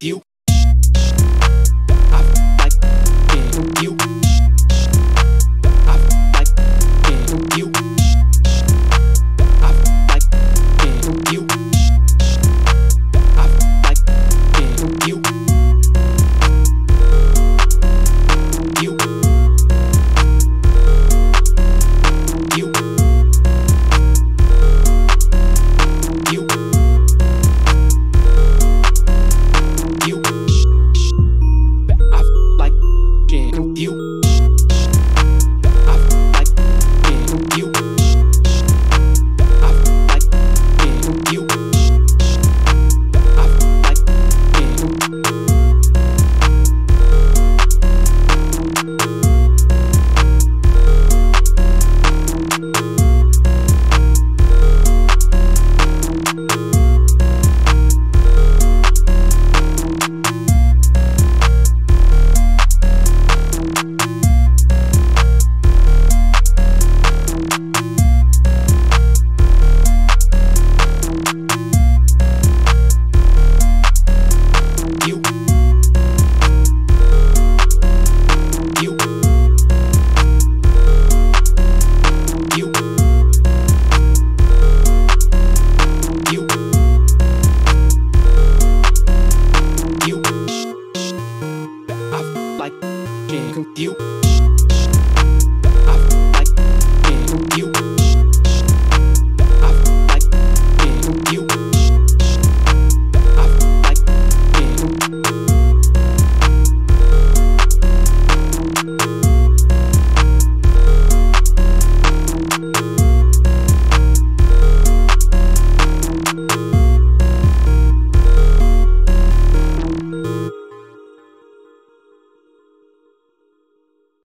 Eu like, and you.